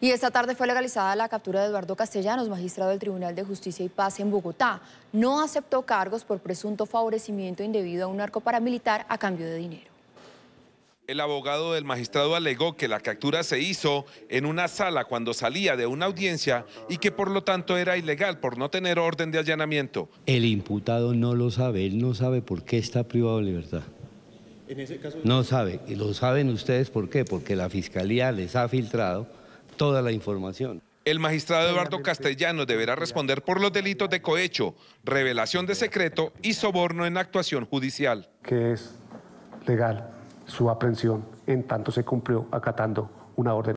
Y esta tarde fue legalizada la captura de Eduardo Castellanos, magistrado del Tribunal de Justicia y Paz en Bogotá. No aceptó cargos por presunto favorecimiento indebido a un narco paramilitar a cambio de dinero. El abogado del magistrado alegó que la captura se hizo en una sala cuando salía de una audiencia y que por lo tanto era ilegal por no tener orden de allanamiento. El imputado no lo sabe, él no sabe por qué está privado de libertad. ¿En ese caso? No sabe, y lo saben ustedes por qué, porque la fiscalía les ha filtrado toda la información. El magistrado Eduardo Castellanos deberá responder por los delitos de cohecho, revelación de secreto y soborno en actuación judicial. Que es legal su aprehensión en tanto se cumplió acatando una orden.